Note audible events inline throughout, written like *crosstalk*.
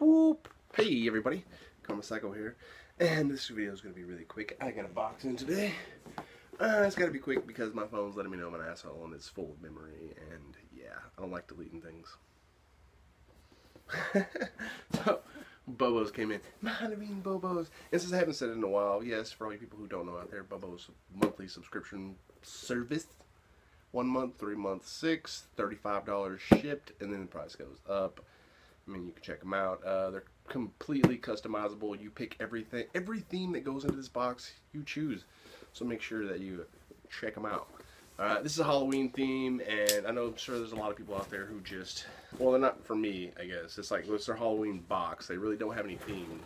Boop. Hey everybody, Karma here, and this video is going to be really quick. I got a box in today. Uh, it's got to be quick because my phone's letting me know I'm an asshole and it's full of memory, and yeah, I don't like deleting things. *laughs* so, Bobos came in. Halloween Bobos. And since I haven't said it in a while, yes, for all you people who don't know out there, Bobos monthly subscription service. One month, three months, six, $35 shipped, and then the price goes up. I mean, you can check them out. Uh, they're completely customizable. You pick everything, every theme that goes into this box, you choose. So make sure that you check them out. Uh, this is a Halloween theme, and I know I'm sure there's a lot of people out there who just, well, they're not for me, I guess. It's like, it's their Halloween box. They really don't have any themes.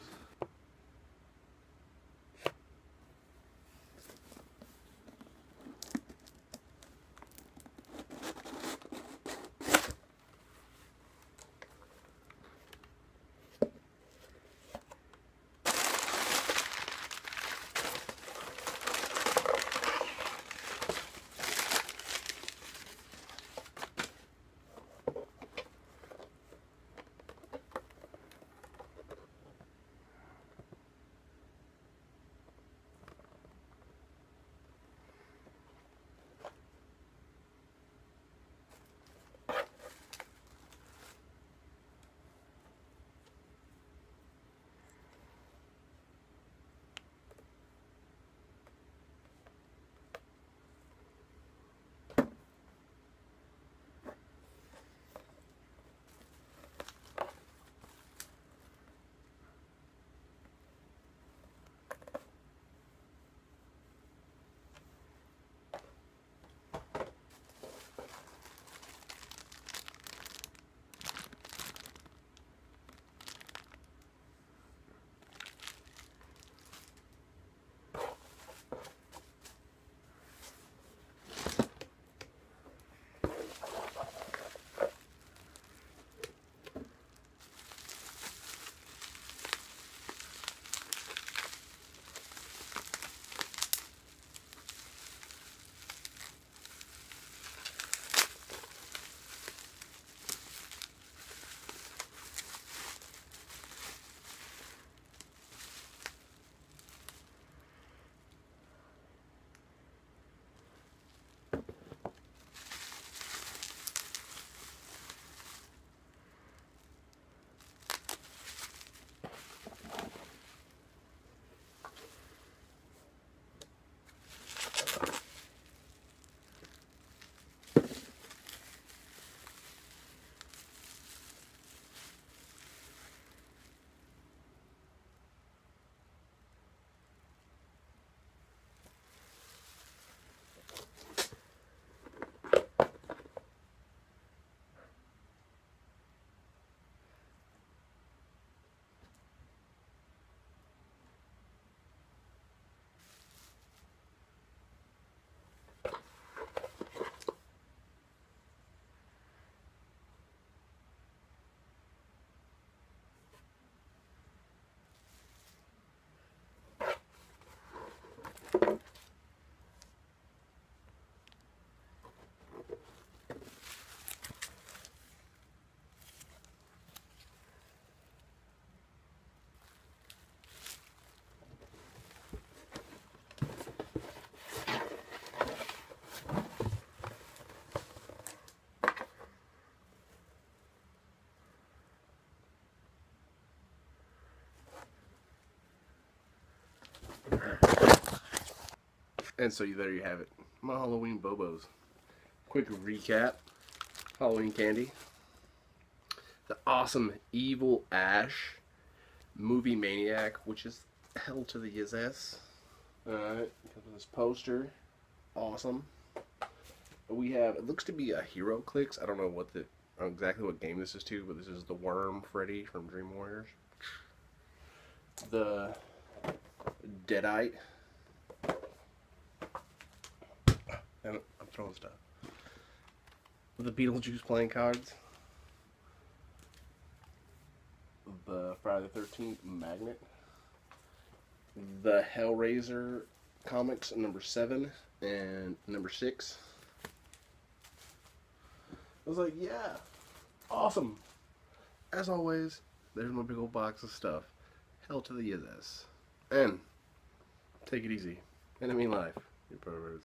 And so there you have it. My Halloween Bobos. Quick recap. Halloween candy. The awesome Evil Ash Movie Maniac, which is hell to the yes. Alright, this poster. Awesome. We have, it looks to be a HeroClix. I don't know what the, exactly what game this is to, but this is the Worm Freddy from Dream Warriors. The Deadite And I'm throwing stuff. The Beetlejuice playing cards. The Friday the 13th magnet. The Hellraiser comics number 7 and number 6. I was like, yeah, awesome. As always, There's my big old box of stuff. Hell to the yes. And take it easy. Enemy life. You perverts.